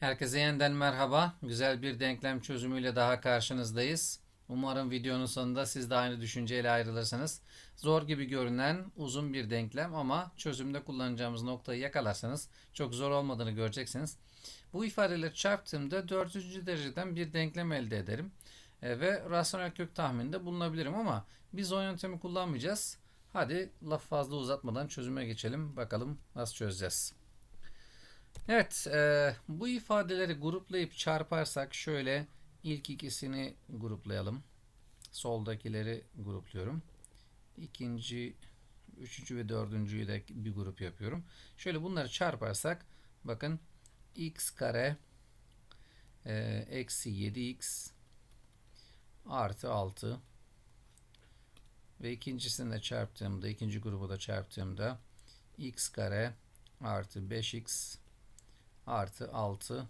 Herkese yeniden merhaba. Güzel bir denklem çözümüyle daha karşınızdayız. Umarım videonun sonunda siz de aynı düşünceyle ayrılırsınız. Zor gibi görünen uzun bir denklem ama çözümde kullanacağımız noktayı yakalarsanız çok zor olmadığını göreceksiniz. Bu ifadeleri çarptığımda dördüncü dereceden bir denklem elde ederim. E, ve rasyonel kök tahmininde bulunabilirim ama biz o yöntemi kullanmayacağız. Hadi laf fazla uzatmadan çözüme geçelim. Bakalım nasıl çözeceğiz. Evet, e, bu ifadeleri gruplayıp çarparsak şöyle ilk ikisini gruplayalım. Soldakileri grupluyorum. İkinci, üçüncü ve dördüncüyü de bir grup yapıyorum. Şöyle bunları çarparsak bakın x kare e, eksi 7x artı 6 ve ikincisini de çarptığımda ikinci grubu da çarptığımda x kare artı 5x artı 6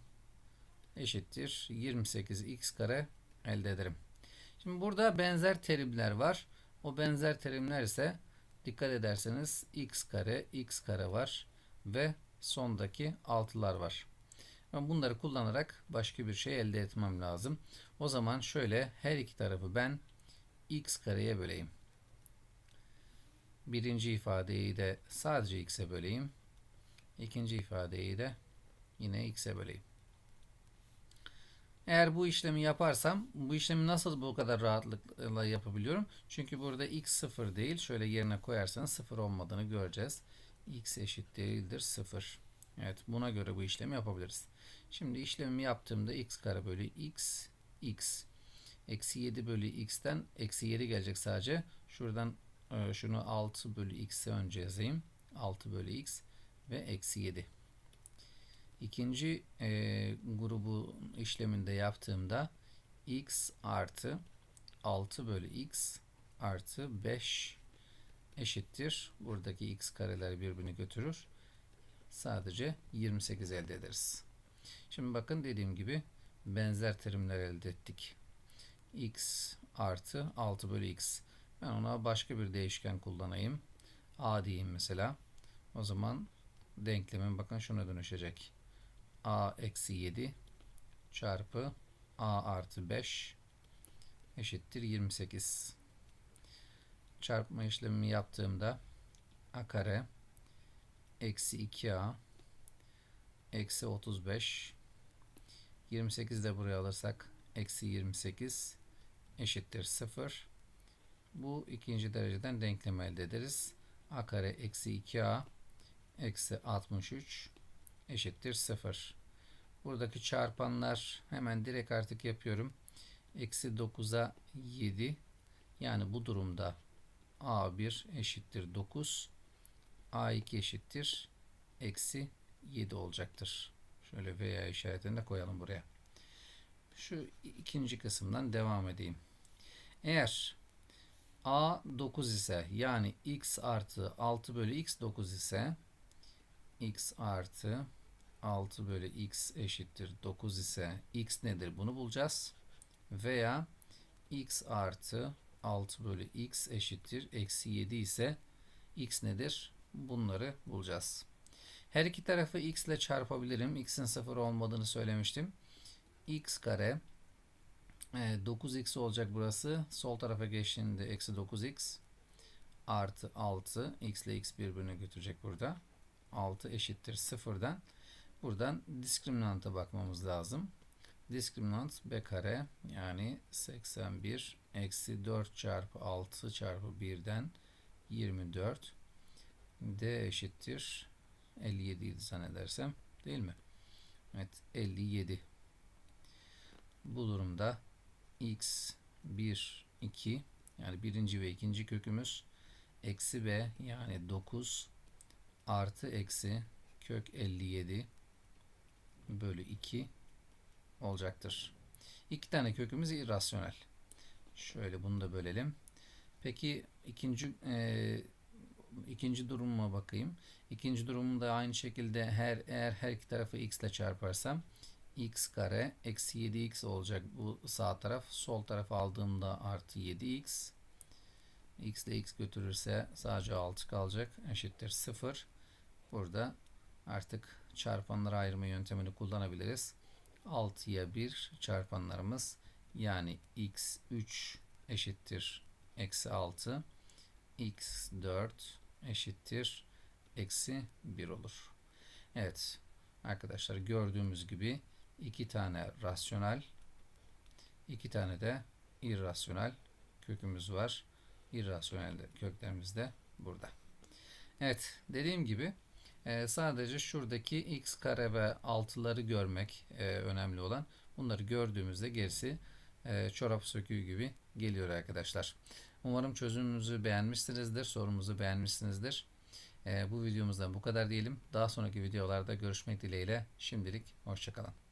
eşittir 28x kare elde ederim. Şimdi burada benzer terimler var. O benzer terimler ise dikkat ederseniz x kare, x kare var ve sondaki 6'lar var. Ben bunları kullanarak başka bir şey elde etmem lazım. O zaman şöyle her iki tarafı ben x kareye böleyim. Birinci ifadeyi de sadece x'e böleyim. İkinci ifadeyi de Yine x'e böleyim. Eğer bu işlemi yaparsam bu işlemi nasıl bu kadar rahatlıkla yapabiliyorum? Çünkü burada x sıfır değil. Şöyle yerine koyarsanız sıfır olmadığını göreceğiz. x eşit değildir sıfır. Evet buna göre bu işlemi yapabiliriz. Şimdi işlemi yaptığımda x kare bölü x x eksi 7 bölü x'ten eksi 7 gelecek sadece. Şuradan e, şunu 6 bölü x'e önce yazayım. 6 bölü x ve eksi 7. İkinci e, grubu işleminde yaptığımda x artı 6 bölü x artı 5 eşittir. Buradaki x kareler birbirini götürür. Sadece 28 elde ederiz. Şimdi bakın dediğim gibi benzer terimler elde ettik. x artı 6 bölü x. Ben ona başka bir değişken kullanayım. a diyeyim mesela. O zaman denklemin bakın şuna dönüşecek a eksi 7 çarpı a artı 5 eşittir 28. Çarpma işlemimi yaptığımda a kare eksi 2a eksi 35 28 de buraya alırsak eksi 28 eşittir 0. Bu ikinci dereceden denklemi elde ederiz. a kare eksi 2a eksi 63 eşittir 0. Buradaki çarpanlar hemen direkt artık yapıyorum. Eksi 9'a 7 yani bu durumda A1 eşittir 9 A2 eşittir eksi 7 olacaktır. Şöyle veya işaretini de koyalım buraya. Şu ikinci kısımdan devam edeyim. Eğer A 9 ise yani x artı 6 bölü x 9 ise x artı 6 bölü x eşittir 9 ise x nedir bunu bulacağız. Veya x artı 6 bölü x eşittir eksi 7 ise x nedir bunları bulacağız. Her iki tarafı x ile çarpabilirim. x'in 0 olmadığını söylemiştim. x kare 9x e, olacak burası. Sol tarafa geçtiğinde eksi 9x artı 6 x ile x birbirine götürecek burada. 6 eşittir 0'dan Buradan diskriminanta bakmamız lazım. Diskriminant b kare yani 81 eksi 4 çarpı 6 çarpı 1'den 24 d eşittir 57 idi zannedersem değil mi? Evet 57 bu durumda x 1 2 yani birinci ve ikinci kökümüz eksi b yani 9 artı eksi kök 57 bölü 2 olacaktır. İki tane kökümüz irrasyonel. Şöyle bunu da bölelim. Peki ikinci e, ikinci durumuma bakayım. İkinci durumda aynı şekilde her eğer her iki tarafı x ile çarparsam x kare eksi 7x olacak bu sağ taraf. Sol tarafı aldığımda artı 7x. x ile x götürürse sadece 6 kalacak. Eşittir 0. Burada artık çarpanları ayırma yöntemini kullanabiliriz. 6'ya 1 çarpanlarımız yani x3 eşittir eksi 6 x4 eşittir eksi 1 olur. Evet arkadaşlar gördüğümüz gibi iki tane rasyonel iki tane de irrasyonel kökümüz var. İrrasyonel köklerimiz de burada. Evet dediğim gibi e, sadece şuradaki x kare ve 6'ları görmek e, önemli olan. Bunları gördüğümüzde gerisi e, çorap söküğü gibi geliyor arkadaşlar. Umarım çözümümüzü beğenmişsinizdir. Sorumuzu beğenmişsinizdir. E, bu videomuzdan bu kadar diyelim. Daha sonraki videolarda görüşmek dileğiyle. Şimdilik hoşçakalın.